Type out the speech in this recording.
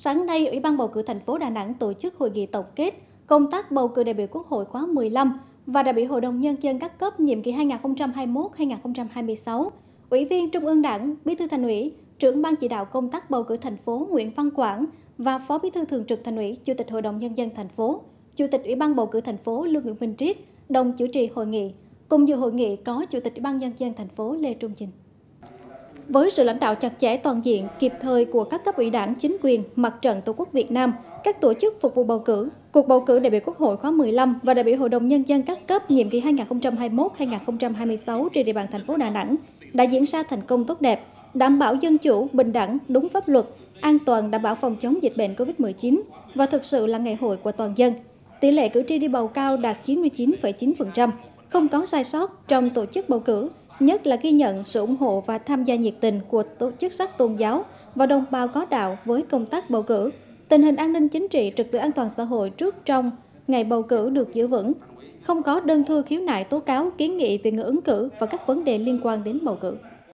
Sáng nay, Ủy ban bầu cử thành phố Đà Nẵng tổ chức hội nghị tổng kết công tác bầu cử đại biểu Quốc hội khóa 15 và đại biểu Hội đồng Nhân dân các cấp nhiệm kỳ 2021-2026. Ủy viên Trung ương Đảng, Bí thư Thành ủy, trưởng ban chỉ đạo công tác bầu cử thành phố Nguyễn Văn Quảng và Phó Bí thư Thường trực Thành ủy, Chủ tịch Hội đồng Nhân dân thành phố, Chủ tịch Ủy ban bầu cử thành phố Lương Nguyễn Minh Triết đồng chủ trì hội nghị. Cùng dự hội nghị có Chủ tịch Ủy ban Nhân dân thành phố Lê Trung Chính. Với sự lãnh đạo chặt chẽ toàn diện, kịp thời của các cấp ủy đảng, chính quyền, mặt trận Tổ quốc Việt Nam, các tổ chức phục vụ bầu cử, cuộc bầu cử đại biểu Quốc hội khóa 15 và đại biểu Hội đồng Nhân dân các cấp nhiệm kỳ 2021-2026 trên địa bàn thành phố Đà Nẵng đã diễn ra thành công tốt đẹp, đảm bảo dân chủ, bình đẳng, đúng pháp luật, an toàn đảm bảo phòng chống dịch bệnh COVID-19 và thực sự là ngày hội của toàn dân. Tỷ lệ cử tri đi bầu cao đạt 99,9%, không có sai sót trong tổ chức bầu cử, nhất là ghi nhận sự ủng hộ và tham gia nhiệt tình của tổ chức sắc tôn giáo và đồng bào có đạo với công tác bầu cử. Tình hình an ninh chính trị, trật tự an toàn xã hội trước trong ngày bầu cử được giữ vững, không có đơn thư khiếu nại tố cáo kiến nghị về người ứng cử và các vấn đề liên quan đến bầu cử.